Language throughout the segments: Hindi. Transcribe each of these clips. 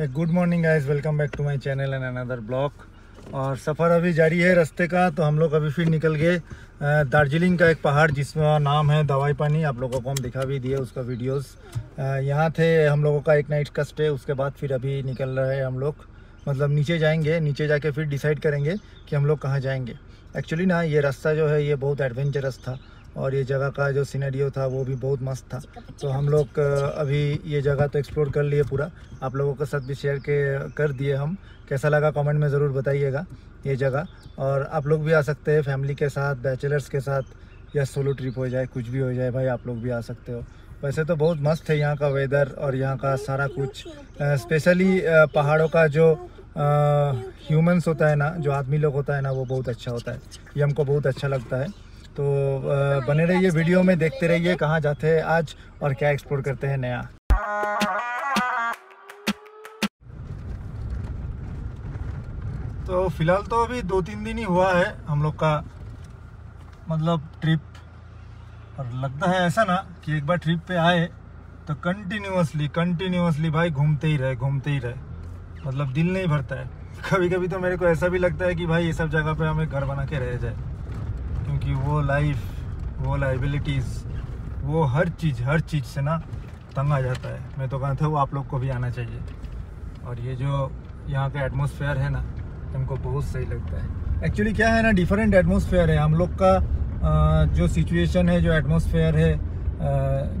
Good morning guys welcome back to my channel and another blog और सफ़र अभी जारी है रास्ते का तो हम लोग अभी फिर निकल गए दार्जिलिंग का एक पहाड़ जिसका नाम है दवाई पानी। आप लोगों को हम दिखा भी दिए उसका वीडियोस यहाँ थे हम लोगों का एक नाइट का स्टे उसके बाद फिर अभी निकल रहे हैं हम लोग। मतलब नीचे जाएँगे, नीचे जाके फिर डिसाइड करेंगे कि हम लोग कहाँ जाएँगे। एक्चुअली ना, ये रास्ता जो है, ये बहुत एडवेंचरस था। और ये जगह का जो सिनेरियो था वो भी बहुत मस्त था। तो हम लोग अभी ये जगह तो एक्सप्लोर कर लिए पूरा। आप लोगों के साथ भी शेयर के कर दिए हम। कैसा लगा कमेंट में ज़रूर बताइएगा ये जगह। और आप लोग भी आ सकते हैं फैमिली के साथ बैचलर्स के साथ या सोलो ट्रिप हो जाए कुछ भी हो जाए भाई आप लोग भी आ सकते हो। वैसे तो बहुत मस्त है यहाँ का वेदर और यहाँ का सारा कुछ। स्पेशली पहाड़ों का जो ह्यूमंस होता है ना जो आदमी लोग होता है ना वो बहुत अच्छा होता है। ये हमको बहुत अच्छा लगता है। तो बने रहिए, वीडियो में देखते रहिए कहाँ जाते हैं आज और क्या एक्सप्लोर करते हैं नया। तो फ़िलहाल तो अभी दो तीन दिन ही हुआ है हम लोग का मतलब ट्रिप और लगता है ऐसा ना कि एक बार ट्रिप पे आए तो कंटिन्यूसली कंटिन्यूअसली भाई घूमते ही रहे, घूमते ही रहे। मतलब दिल नहीं भरता है। कभी कभी तो मेरे को ऐसा भी लगता है कि भाई ये सब जगह पे हमें घर बना के रह जाए। क्योंकि वो लाइफ वो लाइबिलिटीज़ वो हर चीज़ हर चीज़ से ना तंग आ जाता है। मैं तो कहता हूँ, आप लोग को भी आना चाहिए। और ये जो यहाँ का एटमोसफेयर है ना हमको बहुत सही लगता है। एक्चुअली क्या है ना डिफरेंट एटमोसफेयर है। हम लोग का जो सिचुएशन है, जो एटमोसफेयर है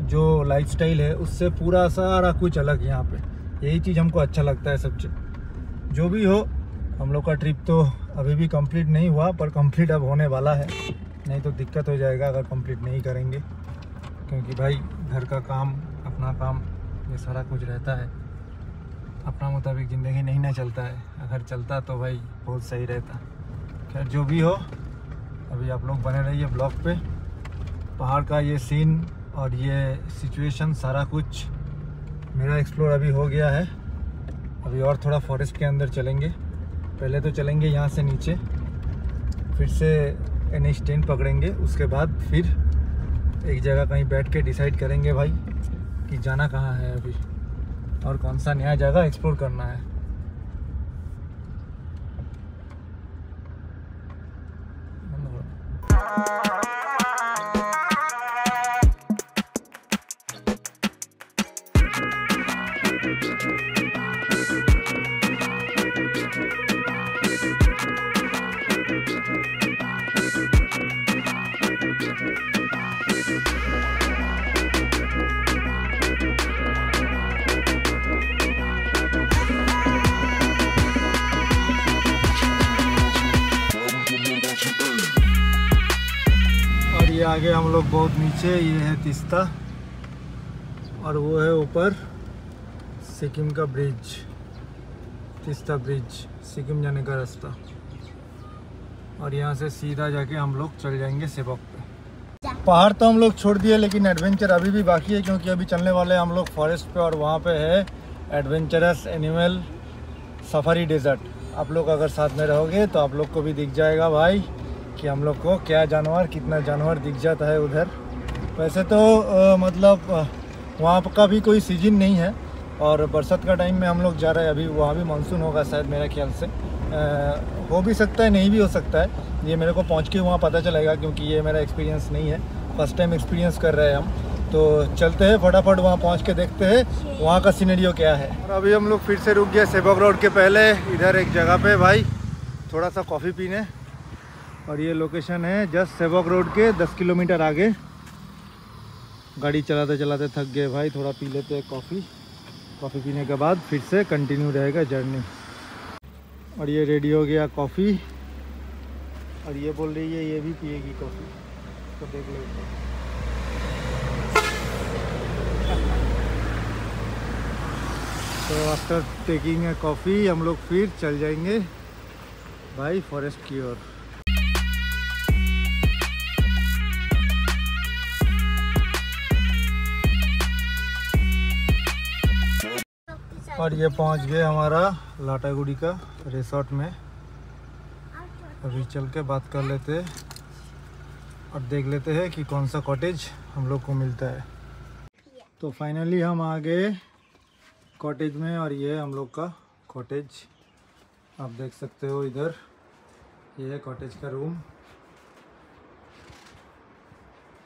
जो लाइफस्टाइल है, उससे पूरा सारा कुछ अलग यहाँ पे। यही चीज़ हमको अच्छा लगता है सब चीज़ जो भी हो हम लोग का ट्रिप तो अभी भी कंप्लीट नहीं हुआ, पर कंप्लीट अब होने वाला है। नहीं तो दिक्कत हो जाएगा अगर कंप्लीट नहीं करेंगे, क्योंकि भाई घर का काम, अपना काम, ये सारा कुछ रहता है। अपना मुताबिक ज़िंदगी नहीं ना चलता है। अगर चलता तो भाई बहुत सही रहता। खैर, जो भी हो, अभी आप लोग बने रहिए ब्लॉग पे। पहाड़ का ये सीन और ये सिचुएशन सारा कुछ मेरा एक्सप्लोर अभी हो गया है। अभी और थोड़ा फॉरेस्ट के अंदर चलेंगे। पहले तो चलेंगे यहाँ से नीचे, फिर से एन एच टेन पकड़ेंगे, उसके बाद फिर एक जगह कहीं बैठ के डिसाइड करेंगे भाई कि जाना कहाँ है अभी, और कौन सा नया जगह एक्सप्लोर करना है। आगे हम लोग बहुत नीचे, ये है तिस्ता और वो है ऊपर सिक्किम का ब्रिज, तिस्ता ब्रिज, सिक्किम जाने का रास्ता। और यहाँ से सीधा जाके हम लोग चल जाएँगे सेबक पे। पहाड़ तो हम लोग छोड़ दिए लेकिन एडवेंचर अभी भी बाकी है क्योंकि अभी चलने वाले हम लोग फॉरेस्ट पे और वहाँ पे है एडवेंचरस एनिमल सफारी डेजर्ट आप लोग अगर साथ में रहोगे तो आप लोग को भी दिख जाएगा भाई कि हम लोग को क्या जानवर कितना जानवर दिख जाता है उधर। वैसे तो अ, मतलब वहाँ का भी कोई सीज़न नहीं है। और बरसात का टाइम में हम लोग जा रहे हैं, अभी वहाँ भी मानसून होगा शायद मेरे ख्याल से। हो भी सकता है, नहीं भी हो सकता है। ये मेरे को पहुँच के वहाँ पता चलेगा क्योंकि ये मेरा एक्सपीरियंस नहीं है। फ़र्स्ट टाइम एक्सपीरियंस कर रहे हैं हम। तो चलते हैं फटाफट वहाँ पहुँच के देखते हैं वहाँ का सीनरियो क्या है। और अभी हम लोग फिर से रुक गए सेबक रोड के पहले, इधर एक जगह पे। भाई थोड़ा सा कॉफ़ी पीने। और ये लोकेशन है जस्ट सेवक रोड के 10 किलोमीटर आगे। गाड़ी चलाते चलाते थक गए भाई, थोड़ा पी लेते हैं कॉफ़ी कॉफ़ी पीने के बाद फिर से कंटिन्यू रहेगा जर्नी और ये रेडी हो गया कॉफ़ी। और ये बोल रही है, ये भी पिएगी कॉफ़ी। तो देख लेते हैं तो आफ्टर टेकिंग ए कॉफ़ी हम लोग फिर चल जाएँगे भाई फॉरेस्ट की ओर। और ये पहुँच गए हमारा लाटागुड़ी का रिसोर्ट में। अभी चल के बात कर लेते और देख लेते हैं कि कौन सा कॉटेज हम लोग को मिलता है। तो फाइनली हम आ गए कॉटेज में और ये हम लोग का कॉटेज। आप देख सकते हो इधर, ये है कॉटेज का रूम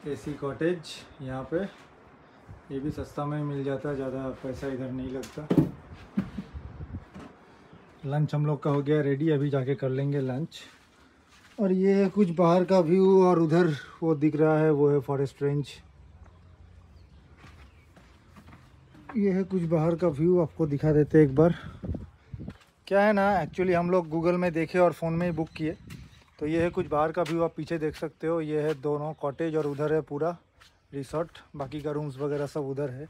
एसी कॉटेज, यहाँ पे ये भी सस्ता में मिल जाता है ज़्यादा पैसा इधर नहीं लगता। लंच हम लोग का हो गया रेडी, अभी जाके कर लेंगे लंच। और ये है कुछ बाहर का व्यू और उधर वो दिख रहा है, वो है फॉरेस्ट रेंज। ये है कुछ बाहर का व्यू, आपको दिखा देते एक बार। क्या है ना एक्चुअली हम लोग गूगल में देखे और फ़ोन में ही बुक किए। तो ये है कुछ बाहर का व्यू, आप पीछे देख सकते हो। ये है दोनों कॉटेज और उधर है पूरा रिसोर्ट बाकी का रूम्स वगैरह सब उधर है।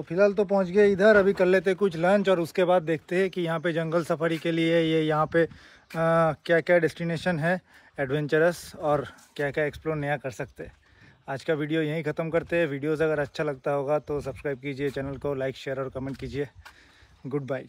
तो फ़िलहाल तो पहुँच गए इधर अभी कर लेते कुछ लंच और उसके बाद देखते हैं कि यहाँ पे जंगल सफारी के लिए ये यहाँ पे आ, क्या क्या डेस्टिनेशन है एडवेंचरस और क्या क्या एक्सप्लोर नया कर सकते हैं। आज का वीडियो यहीं ख़त्म करते हैं। वीडियोज़ अगर अच्छा लगता होगा तो सब्सक्राइब कीजिए चैनल को लाइक शेयर और कमेंट कीजिए। Good bye